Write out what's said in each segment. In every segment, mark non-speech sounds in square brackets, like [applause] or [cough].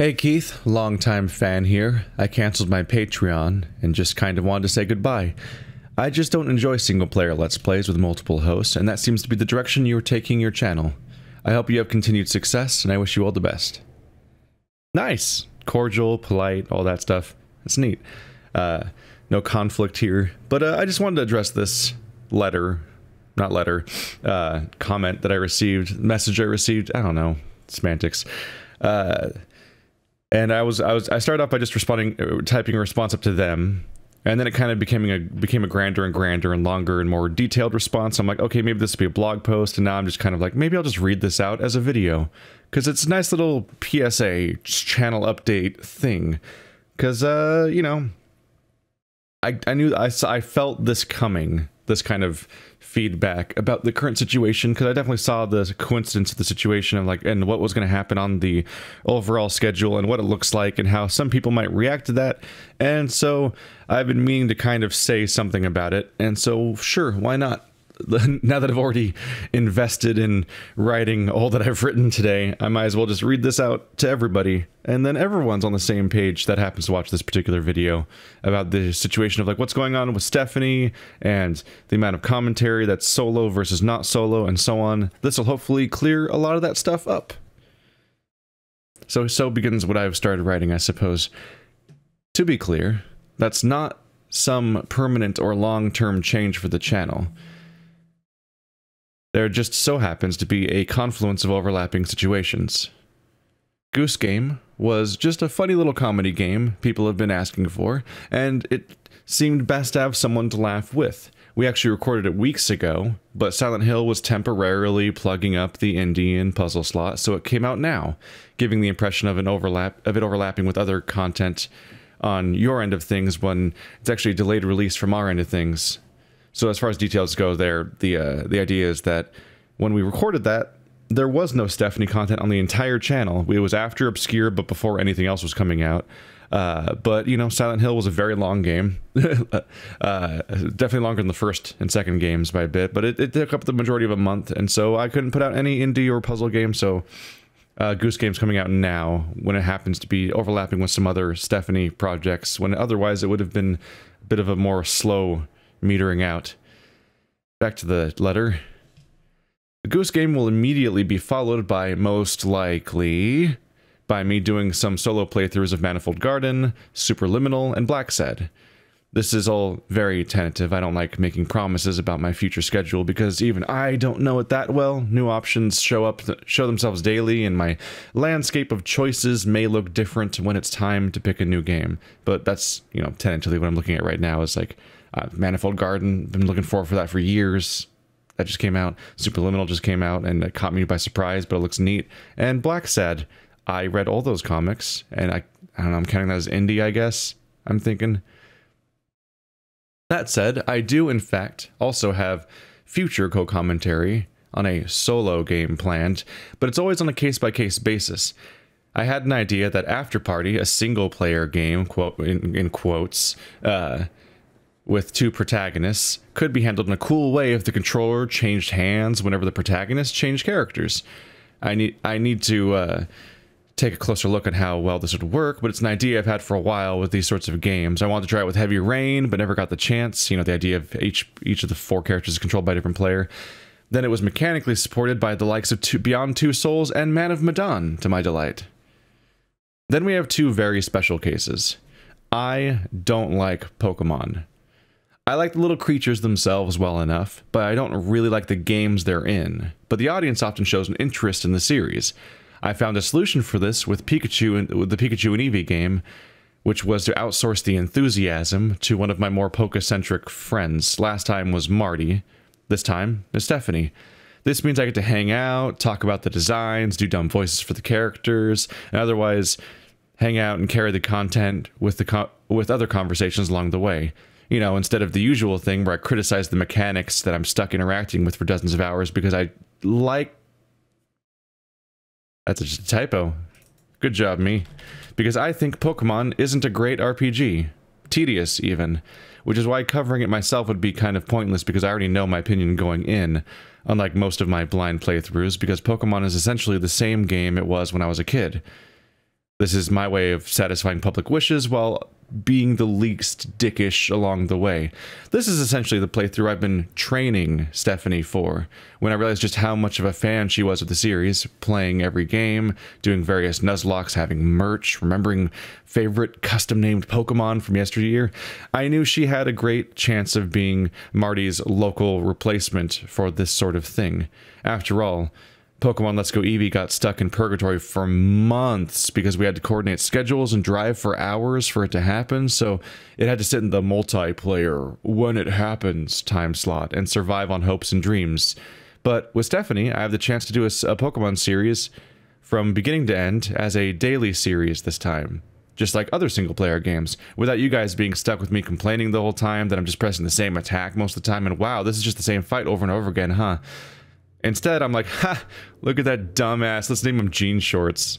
Hey Keith, longtime fan here. I cancelled my Patreon and just kind of wanted to say goodbye. I just don't enjoy single player Let's Plays with multiple hosts, and that seems to be the direction you are taking your channel. I hope you have continued success, and I wish you all the best. Nice! Cordial, polite, all that stuff. That's neat. Uh, no conflict here, but uh, I just wanted to address this letter, not letter, uh, comment that I received, message I received, I don't know, semantics. Uh, and I was I was I started off by just responding, uh, typing a response up to them, and then it kind of became a became a grander and grander and longer and more detailed response. I'm like, okay, maybe this will be a blog post, and now I'm just kind of like, maybe I'll just read this out as a video because it's a nice little PSA channel update thing. Because uh, you know, I I knew I I felt this coming, this kind of feedback about the current situation because I definitely saw the coincidence of the situation and like and what was going to happen on the overall schedule and what it looks like and how some people might react to that. And so I've been meaning to kind of say something about it. And so sure, why not? [laughs] now that I've already invested in writing all that I've written today, I might as well just read this out to everybody. And then everyone's on the same page that happens to watch this particular video about the situation of like what's going on with Stephanie and the amount of commentary that's solo versus not solo and so on. This will hopefully clear a lot of that stuff up. So, so begins what I've started writing, I suppose. To be clear, that's not some permanent or long-term change for the channel. There just so happens to be a confluence of overlapping situations. Goose Game was just a funny little comedy game people have been asking for, and it seemed best to have someone to laugh with. We actually recorded it weeks ago, but Silent Hill was temporarily plugging up the Indian puzzle slot, so it came out now, giving the impression of an overlap of it overlapping with other content on your end of things when it's actually a delayed release from our end of things. So as far as details go, there the uh, the idea is that when we recorded that, there was no Stephanie content on the entire channel. It was after Obscure, but before anything else was coming out. Uh, but you know, Silent Hill was a very long game, [laughs] uh, definitely longer than the first and second games by a bit. But it, it, took up the majority of a month, and so I couldn't put out any indie or puzzle game. So uh, Goose Game's coming out now, when it happens to be overlapping with some other Stephanie projects. When otherwise it would have been a bit of a more slow metering out. Back to the letter. The Goose Game will immediately be followed by, most likely, by me doing some solo playthroughs of Manifold Garden, Superliminal, and Blacksad. This is all very tentative. I don't like making promises about my future schedule because even I don't know it that well. New options show up, show themselves daily, and my landscape of choices may look different when it's time to pick a new game. But that's, you know, tentatively what I'm looking at right now is like, uh, Manifold Garden, been looking forward for that for years. That just came out. Superliminal just came out, and it caught me by surprise, but it looks neat. And Blacksad, I read all those comics, and I, I don't know, I'm counting that as indie, I guess. I'm thinking. That said, I do, in fact, also have future co-commentary on a solo game planned, but it's always on a case-by-case -case basis. I had an idea that After Party, a single-player game, quote in, in quotes, uh, with two protagonists could be handled in a cool way if the controller changed hands whenever the protagonist changed characters. I need I need to uh, take a closer look at how well this would work, but it's an idea I've had for a while with these sorts of games. I wanted to try it with Heavy Rain, but never got the chance. You know, the idea of each each of the four characters is controlled by a different player. Then it was mechanically supported by the likes of two, Beyond Two Souls and Man of Medan, to my delight. Then we have two very special cases. I don't like Pokemon. I like the little creatures themselves well enough, but I don't really like the games they're in. But the audience often shows an interest in the series. I found a solution for this with Pikachu and with the Pikachu and Eevee game, which was to outsource the enthusiasm to one of my more Pokecentric friends. Last time was Marty. This time is Stephanie. This means I get to hang out, talk about the designs, do dumb voices for the characters, and otherwise hang out and carry the content with the with other conversations along the way you know, instead of the usual thing where I criticize the mechanics that I'm stuck interacting with for dozens of hours because I like. That's just a typo. Good job, me. Because I think Pokemon isn't a great RPG. Tedious, even. Which is why covering it myself would be kind of pointless because I already know my opinion going in, unlike most of my blind playthroughs, because Pokemon is essentially the same game it was when I was a kid. This is my way of satisfying public wishes while being the least dickish along the way. This is essentially the playthrough I've been training Stephanie for, when I realized just how much of a fan she was of the series, playing every game, doing various Nuzlockes, having merch, remembering favorite custom-named Pokemon from yesteryear. I knew she had a great chance of being Marty's local replacement for this sort of thing. After all, Pokemon Let's Go Eevee got stuck in purgatory for months because we had to coordinate schedules and drive for hours for it to happen, so it had to sit in the multiplayer when it happens time slot and survive on hopes and dreams. But with Stephanie, I have the chance to do a, a Pokemon series from beginning to end as a daily series this time. Just like other single player games, without you guys being stuck with me complaining the whole time that I'm just pressing the same attack most of the time and wow, this is just the same fight over and over again, huh? Instead, I'm like, ha, look at that dumbass. Let's name him Jean Shorts.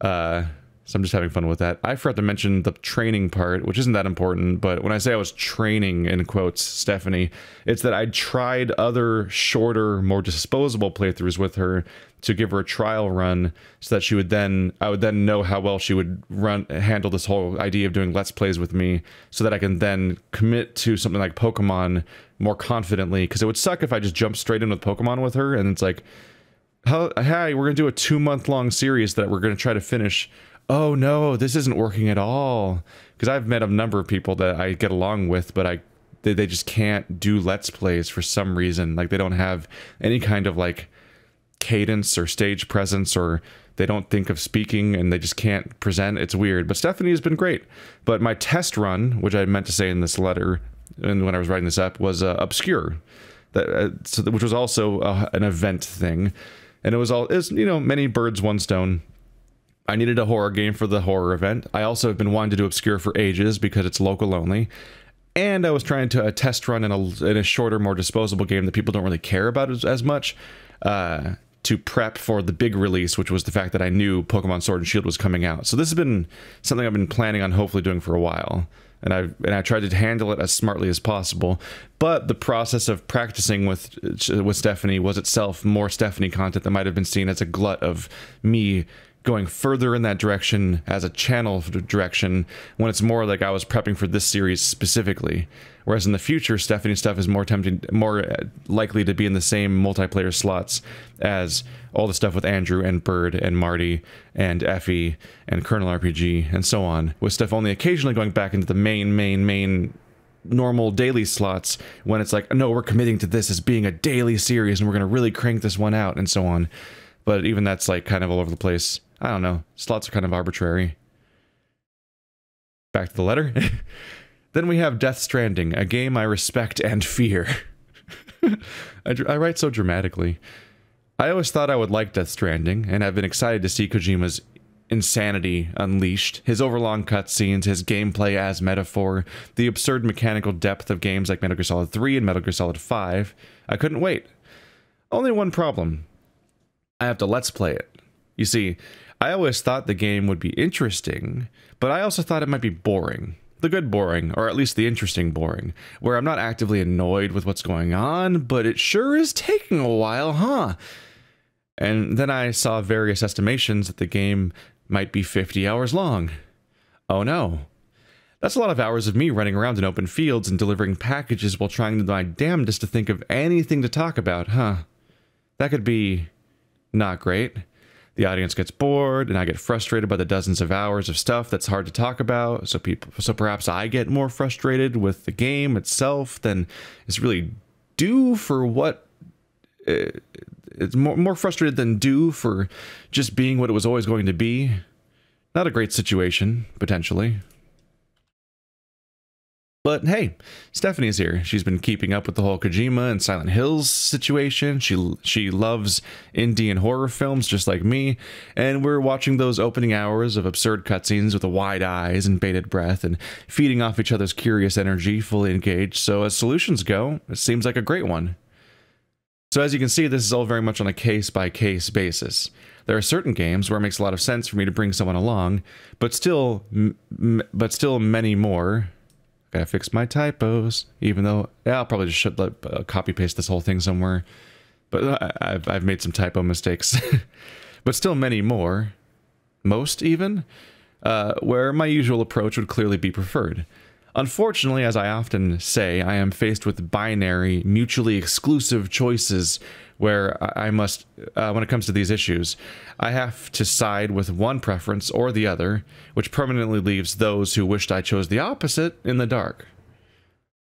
Uh, so I'm just having fun with that. I forgot to mention the training part, which isn't that important, but when I say I was training, in quotes, Stephanie, it's that I tried other shorter, more disposable playthroughs with her to give her a trial run so that she would then, I would then know how well she would run, handle this whole idea of doing Let's Plays with me so that I can then commit to something like Pokemon more confidently. Because it would suck if I just jumped straight in with Pokemon with her and it's like, hey, we're going to do a two month long series that we're going to try to finish oh no, this isn't working at all. Because I've met a number of people that I get along with, but I they, they just can't do let's plays for some reason. Like they don't have any kind of like cadence or stage presence or they don't think of speaking and they just can't present. It's weird. But Stephanie has been great. But my test run, which I meant to say in this letter and when I was writing this up, was uh, obscure. That uh, so, which was also uh, an event thing, and it was all is you know many birds one stone I needed a horror game for the horror event. I also have been wanting to do Obscure for ages because it's local only. And I was trying to uh, test run in a, in a shorter, more disposable game that people don't really care about as, as much uh, to prep for the big release, which was the fact that I knew Pokemon Sword and Shield was coming out. So this has been something I've been planning on hopefully doing for a while. And I and I tried to handle it as smartly as possible, but the process of practicing with with Stephanie was itself more Stephanie content that might have been seen as a glut of me going further in that direction as a channel direction when it's more like I was prepping for this series specifically. Whereas in the future, Stephanie stuff is more tempting, more uh, likely to be in the same multiplayer slots as all the stuff with Andrew and Bird and Marty and Effie and Kernel RPG and so on, with stuff only occasionally going back into the main, main, main normal daily slots when it's like, no, we're committing to this as being a daily series and we're going to really crank this one out and so on. But even that's like kind of all over the place. I don't know. Slots are kind of arbitrary. Back to the letter. [laughs] then we have Death Stranding, a game I respect and fear. [laughs] I, I write so dramatically. I always thought I would like Death Stranding, and I've been excited to see Kojima's insanity unleashed, his overlong cutscenes, his gameplay as metaphor, the absurd mechanical depth of games like Metal Gear Solid 3 and Metal Gear Solid 5. I couldn't wait. Only one problem. I have to let's play it. You see, I always thought the game would be interesting, but I also thought it might be boring. The good boring, or at least the interesting boring, where I'm not actively annoyed with what's going on, but it sure is taking a while, huh? And then I saw various estimations that the game might be 50 hours long. Oh no. That's a lot of hours of me running around in open fields and delivering packages while trying to my damnedest to think of anything to talk about, huh? That could be not great the audience gets bored and I get frustrated by the dozens of hours of stuff that's hard to talk about. So people, so perhaps I get more frustrated with the game itself than is really due for what uh, it's more more frustrated than due for just being what it was always going to be. Not a great situation potentially. But hey, Stephanie's here. She's been keeping up with the whole Kojima and Silent Hills situation. She she loves indie and horror films just like me, and we're watching those opening hours of absurd cutscenes with wide eyes and bated breath and feeding off each other's curious energy, fully engaged. So as solutions go, it seems like a great one. So as you can see, this is all very much on a case-by-case -case basis. There are certain games where it makes a lot of sense for me to bring someone along, but still but still many more Gotta fix my typos, even though, yeah, I'll probably just should let, uh, copy paste this whole thing somewhere. But I, have I've made some typo mistakes. [laughs] but still many more most even, uh, where my usual approach would clearly be preferred. Unfortunately, as I often say, I am faced with binary, mutually exclusive choices where I must, uh, when it comes to these issues, I have to side with one preference or the other, which permanently leaves those who wished I chose the opposite in the dark.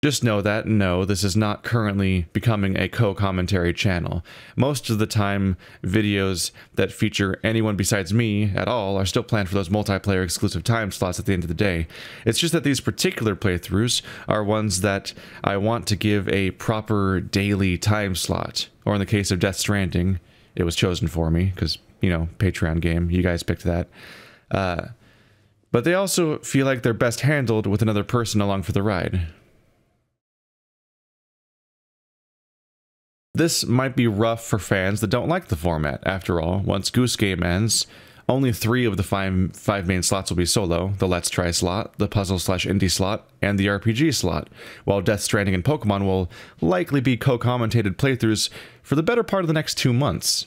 Just know that, no, this is not currently becoming a co-commentary channel. Most of the time, videos that feature anyone besides me at all are still planned for those multiplayer exclusive time slots at the end of the day. It's just that these particular playthroughs are ones that I want to give a proper daily time slot. Or in the case of Death Stranding, it was chosen for me, because, you know, Patreon game, you guys picked that. Uh, but they also feel like they're best handled with another person along for the ride. This might be rough for fans that don't like the format. After all, once Goose Game ends, only three of the five, five main slots will be solo, the Let's Try slot, the Puzzle slash Indie slot, and the RPG slot, while Death Stranding and Pokemon will likely be co-commentated playthroughs for the better part of the next two months.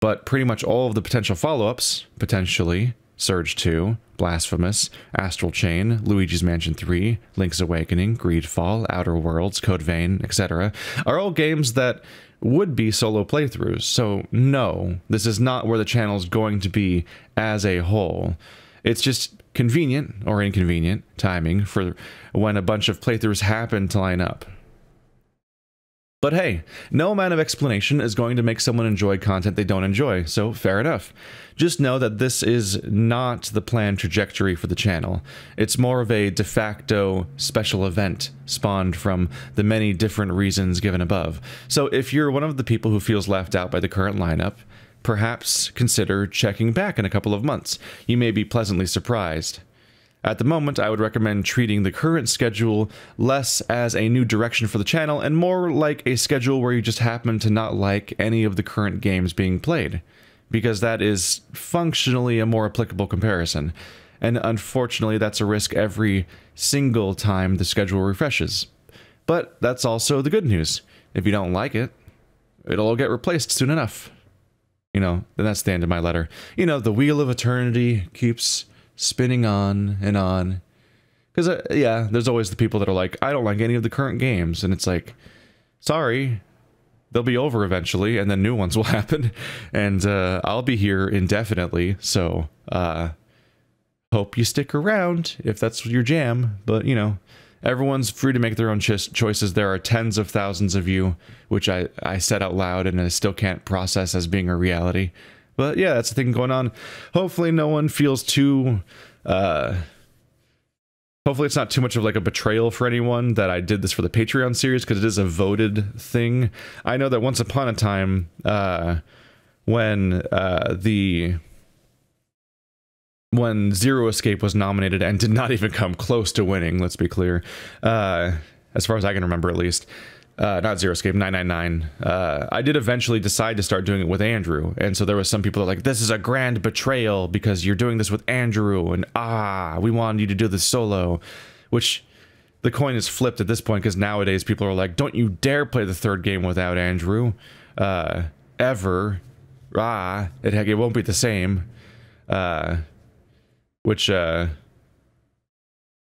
But pretty much all of the potential follow-ups, potentially, Surge 2, Blasphemous, Astral Chain, Luigi's Mansion 3, Link's Awakening, Greedfall, Outer Worlds, Code Vein, etc., are all games that would be solo playthroughs. So, no, this is not where the channel is going to be as a whole. It's just convenient or inconvenient timing for when a bunch of playthroughs happen to line up. But hey, no amount of explanation is going to make someone enjoy content they don't enjoy, so fair enough. Just know that this is not the planned trajectory for the channel. It's more of a de facto special event spawned from the many different reasons given above. So if you're one of the people who feels left out by the current lineup, perhaps consider checking back in a couple of months. You may be pleasantly surprised. At the moment, I would recommend treating the current schedule less as a new direction for the channel and more like a schedule where you just happen to not like any of the current games being played, because that is functionally a more applicable comparison. And unfortunately, that's a risk every single time the schedule refreshes. But that's also the good news. If you don't like it, it'll all get replaced soon enough. You know, then that's the end of my letter. You know, the wheel of eternity keeps spinning on and on. Because, uh, yeah, there's always the people that are like, I don't like any of the current games. And it's like, sorry, they'll be over eventually, and then new ones will [laughs] happen. And uh, I'll be here indefinitely. So, uh, hope you stick around if that's your jam. But, you know, everyone's free to make their own choices. There are tens of thousands of you, which I, I said out loud and I still can't process as being a reality. But yeah, that's the thing going on. Hopefully, no one feels too. Uh, hopefully, it's not too much of like a betrayal for anyone that I did this for the Patreon series because it is a voted thing. I know that once upon a time, uh, when uh, the when Zero Escape was nominated and did not even come close to winning. Let's be clear, uh, as far as I can remember, at least uh, not Zero Escape, 999. Uh, I did eventually decide to start doing it with Andrew. And so there was some people that like, this is a grand betrayal because you're doing this with Andrew. And ah, we wanted you to do this solo. Which the coin is flipped at this point because nowadays people are like, don't you dare play the third game without Andrew. Uh, ever. Ah, it, it won't be the same. Uh, which, uh,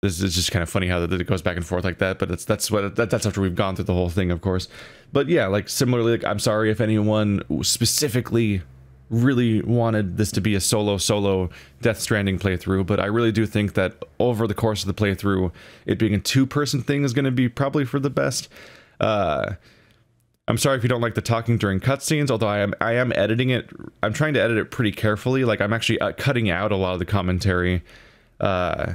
this is just kind of funny how that it goes back and forth like that, but that's that's what that, that's after we've gone through the whole thing, of course. But yeah, like similarly, like I'm sorry if anyone specifically really wanted this to be a solo solo Death Stranding playthrough, but I really do think that over the course of the playthrough, it being a two-person thing is going to be probably for the best. Uh, I'm sorry if you don't like the talking during cutscenes, although I am I am editing it. I'm trying to edit it pretty carefully. Like I'm actually uh, cutting out a lot of the commentary. Uh,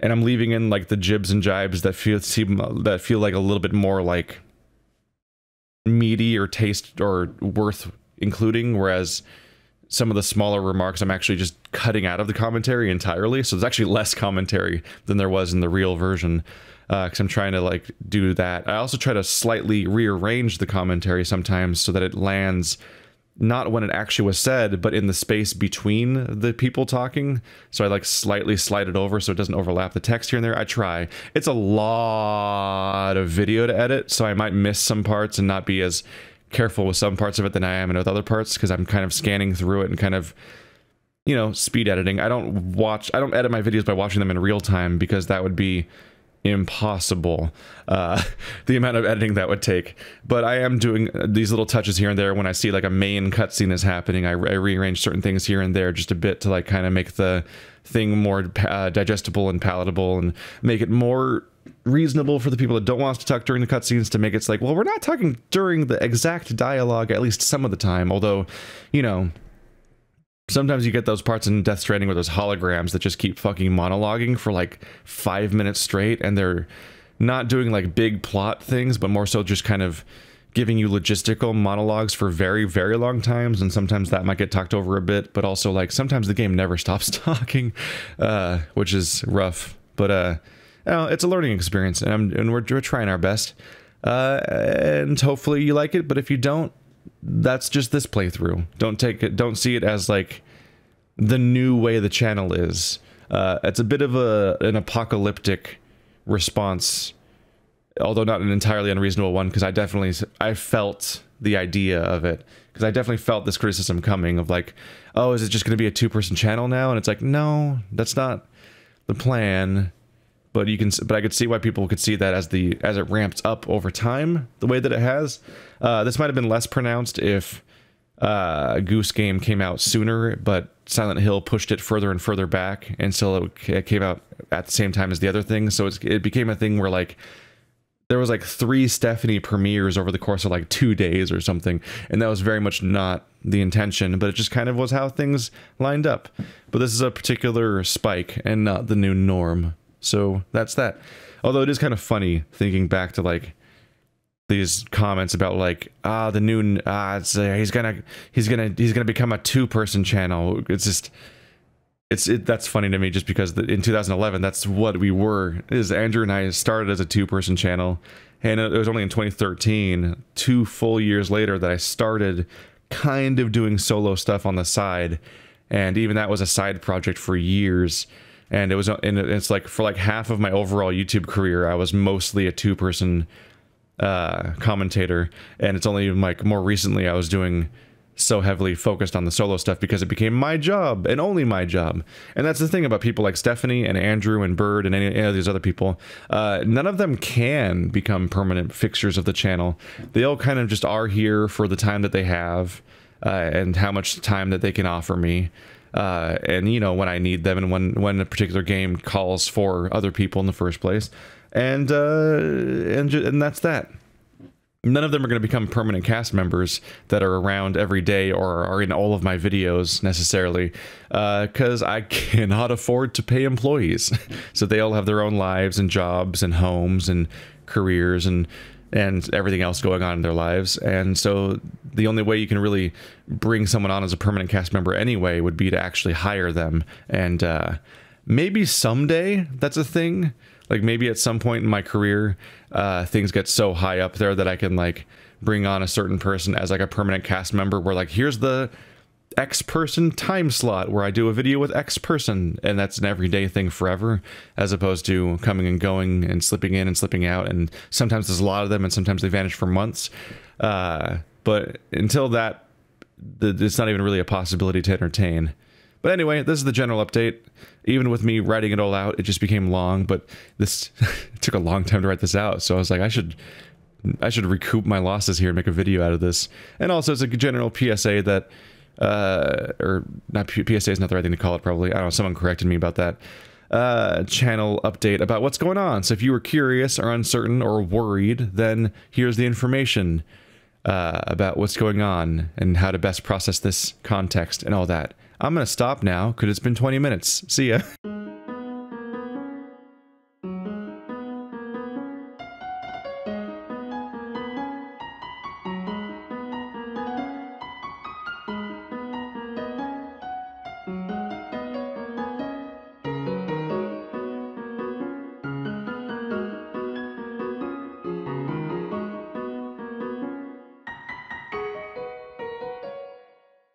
and I'm leaving in like the jibs and jibes that feel seem that feel like a little bit more like meaty or taste or worth including, whereas some of the smaller remarks I'm actually just cutting out of the commentary entirely. So there's actually less commentary than there was in the real version because uh, I'm trying to like do that. I also try to slightly rearrange the commentary sometimes so that it lands not when it actually was said, but in the space between the people talking. So I like slightly slide it over so it doesn't overlap the text here and there. I try. It's a lot of video to edit, so I might miss some parts and not be as careful with some parts of it than I am and with other parts because I'm kind of scanning through it and kind of you know, speed editing. I don't watch, I don't edit my videos by watching them in real time because that would be impossible uh, [laughs] the amount of editing that would take. But i am doing these little touches here and there. When i see like a main cutscene is happening I, I, rearrange certain things here and there just a bit to like kind of make the thing more uh, digestible and palatable and make it more reasonable for the people that don't want us to talk during the cutscenes to make it like well we're not talking during the exact dialogue at least some of the time. Although you know sometimes you get those parts in Death Stranding where there's holograms that just keep fucking monologuing for like five minutes straight, and they're not doing like big plot things, but more so just kind of giving you logistical monologues for very, very long times, and sometimes that might get talked over a bit, but also like sometimes the game never [laughs] stops talking, uh, which is rough. But uh, you know, it's a learning experience, and, and we're, we're trying our best. Uh, and hopefully you like it, but if you don't, that's just this playthrough. Don't take it. Don't see it as like the new way the channel is. Uh, it's a bit of a an apocalyptic response, although not an entirely unreasonable one. Because I definitely I felt the idea of it. Because I definitely felt this criticism coming of like, oh, is it just going to be a two person channel now? And it's like, no, that's not the plan but you can but i could see why people could see that as the as it ramps up over time the way that it has. Uh, this might have been less pronounced if uh, goose game came out sooner but silent hill pushed it further and further back and so it came out at the same time as the other things. So it became a thing where like there was like three stephanie premieres over the course of like two days or something and that was very much not the intention but it just kind of was how things lined up. But this is a particular spike and not the new norm so that's that. Although it is kind of funny thinking back to like these comments about like ah the new ah it's, uh, he's gonna he's gonna he's gonna become a two person channel. It's just it's it, that's funny to me just because the, in 2011 that's what we were. Is Andrew and I started as a two person channel, and it was only in 2013, two full years later, that I started kind of doing solo stuff on the side, and even that was a side project for years and it was and it's like for like half of my overall YouTube career, I was mostly a two person uh, commentator, and it's only like more recently I was doing so heavily focused on the solo stuff because it became my job and only my job. And that's the thing about people like Stephanie and Andrew and Bird and any, any of these other people. Uh, none of them can become permanent fixtures of the channel. They all kind of just are here for the time that they have uh, and how much time that they can offer me uh, and you know when I need them and when when a particular game calls for other people in the first place, and uh, and and that's that. None of them are going to become permanent cast members that are around every day or are in all of my videos necessarily, because uh, I [laughs] cannot afford to pay employees. [laughs] so they all have their own lives and jobs and homes and careers and and everything else going on in their lives. And so the only way you can really bring someone on as a permanent cast member anyway would be to actually hire them. And uh, maybe someday that's a thing. Like maybe at some point in my career, uh, things get so high up there that I can like bring on a certain person as like a permanent cast member where like here's the X person time slot where I do a video with X person, and that's an everyday thing forever, as opposed to coming and going and slipping in and slipping out. And sometimes there's a lot of them, and sometimes they vanish for months. Uh, but until that, it's not even really a possibility to entertain. But anyway, this is the general update. Even with me writing it all out, it just became long. But this [laughs] took a long time to write this out, so I was like, I should. I should recoup my losses here and make a video out of this. And also, it's a general PSA that uh, or not PSA is not the right thing to call it probably. I don't know, someone corrected me about that. Uh, channel update about what's going on. So if you were curious or uncertain or worried, then here's the information uh, about what's going on and how to best process this context and all that. I'm going to stop now because it's been 20 minutes. See ya. [laughs]